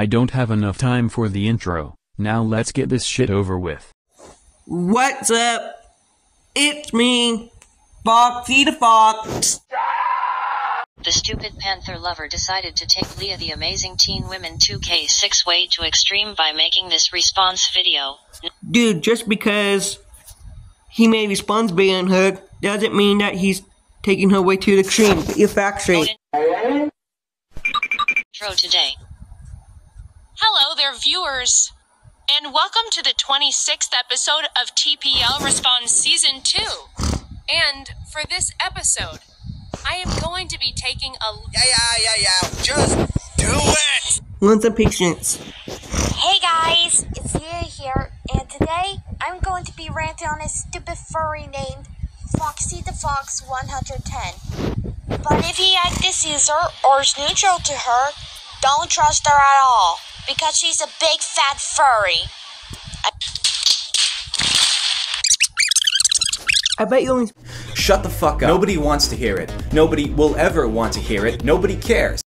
I don't have enough time for the intro. Now let's get this shit over with. What's up? It's me, Foxy the Fox. The stupid panther lover decided to take Leah the amazing teen women 2k6 way to extreme by making this response video. Dude, just because he made response video on her doesn't mean that he's taking her way to the extreme. Get your facts straight. Intro today. Hello there, viewers, and welcome to the 26th episode of TPL Response Season 2. And for this episode, I am going to be taking a. Yeah, yeah, yeah, yeah. Just do it! Want some patience. Hey guys, it's Leah here, and today I'm going to be ranting on a stupid furry named Foxy the Fox 110. But if you like this user or is neutral to her, don't trust her at all, because she's a big fat furry. I bet you only. Shut the fuck up. Nobody wants to hear it. Nobody will ever want to hear it. Nobody cares.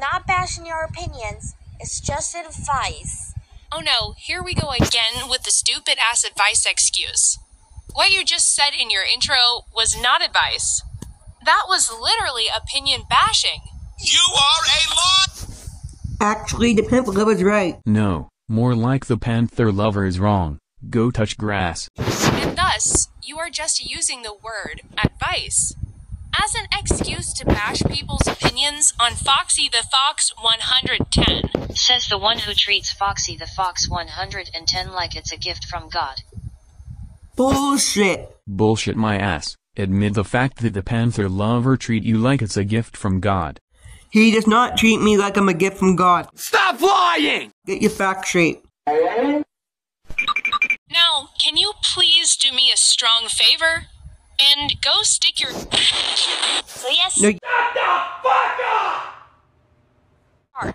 Not bashing your opinions, it's just advice. Oh no, here we go again with the stupid ass advice excuse. What you just said in your intro was not advice. That was literally opinion bashing. You are a lot! Actually, the pimple lover's right. No, more like the panther lover is wrong. Go touch grass. And thus, you are just using the word advice as an excuse to bash people's opinions on Foxy the Fox 110. Says the one who treats Foxy the Fox 110 like it's a gift from God. Bullshit. Bullshit my ass. Admit the fact that the panther lover treat you like it's a gift from God. He does not treat me like I'm a gift from God. Stop lying! Get your facts straight. Now, can you please do me a strong favor? And go stick your. So, yes, No, Heart.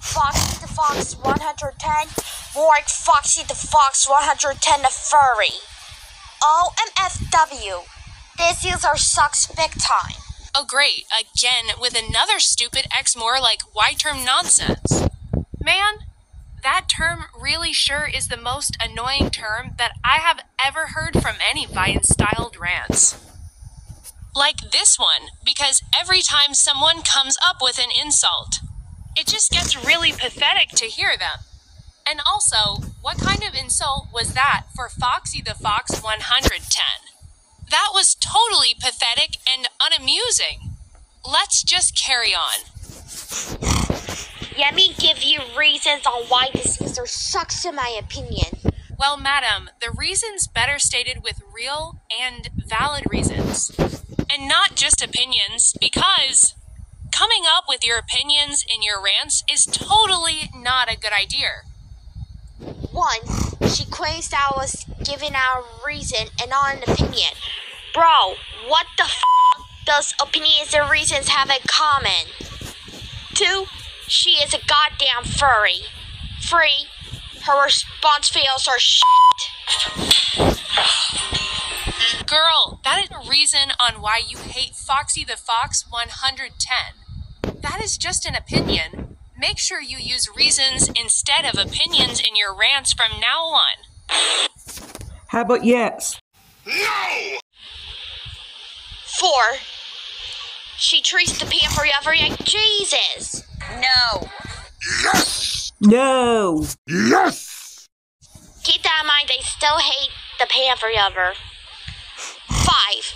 Foxy the Fox 110, more like Foxy the Fox 110 the furry. OMFW. This is our sucks big time. Oh, great. Again, with another stupid X more like Y term nonsense. Man, that term really sure is the most annoying term that I have ever heard from any Vine styled rants. Like this one, because every time someone comes up with an insult, it just gets really pathetic to hear them. And also, what kind of insult was that for Foxy the Fox 110? That was totally pathetic and unamusing. Let's just carry on. Let me give you reasons on why this user sucks in my opinion. Well, madam, the reasons better stated with real and valid reasons. And not just opinions, because coming up with your opinions in your rants is totally not a good idea. One, she claims that I was giving out a reason and not an opinion. Bro, what the f does opinions and reasons have in common? Two, she is a goddamn furry. Three, her response videos are shit. Girl, that is a reason on why you hate Foxy the Fox 110. That is just an opinion. Make sure you use reasons instead of opinions in your rants from now on. how about yes? No! Four, she treats the pamper lover like Jesus. No! Yes! No. Yes! Keep that in mind, they still hate the pamper lover. Five,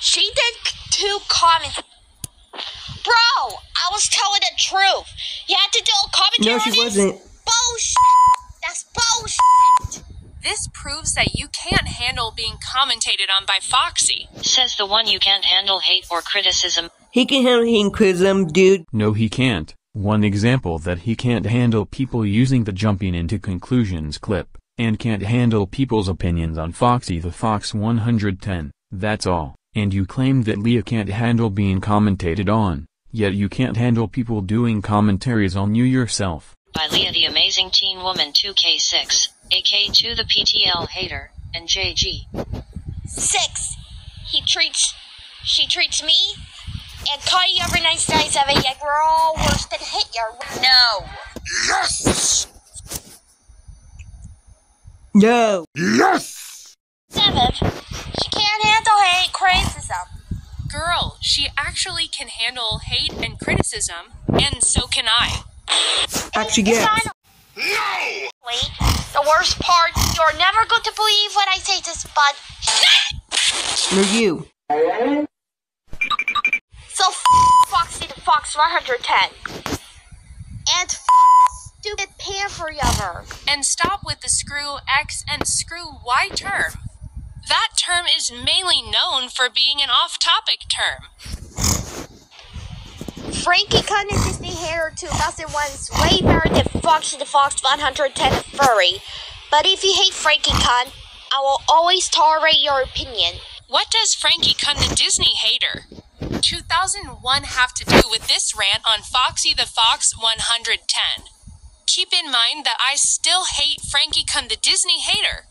she did two comments. Bro, I was telling the truth. You had to do a commentary No, on she wasn't. Bullshit. That's bullshit. This proves that you can't handle being commentated on by Foxy. Says the one you can't handle hate or criticism. He can handle hating criticism, dude. No he can't. One example that he can't handle people using the jumping into conclusions clip, and can't handle people's opinions on Foxy the Fox 110, that's all. And you claim that Leah can't handle being commentated on, yet you can't handle people doing commentaries on you yourself. By Leah the Amazing Teen Woman 2K6, AK2 the PTL Hater, and JG. Six, he treats, she treats me and Cuddy over 1997, yet we're all worse than Hitler. No. Yes! No. Yes! Seventh, she can't handle hate criticism. Girl, she actually can handle hate and criticism, and so can I. Actually, yes. Finally, the worst part, you're never going to believe what I say to this, but you. so f Foxy the Fox 110. And f stupid panther lover. And stop with the screw X and screw Y term. That term is mainly known for being an off topic term. Frankie Cunn and Disney Hater 2001 is way better than Foxy the Fox 110 Furry. But if you hate Frankie Cunn, I will always tolerate your opinion. What does Frankie Cunn the Disney hater 2001 have to do with this rant on Foxy the Fox 110? Keep in mind that I still hate Frankie Cunn the Disney hater.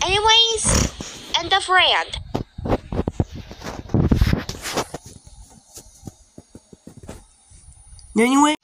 Anyways, end of rant. 那因为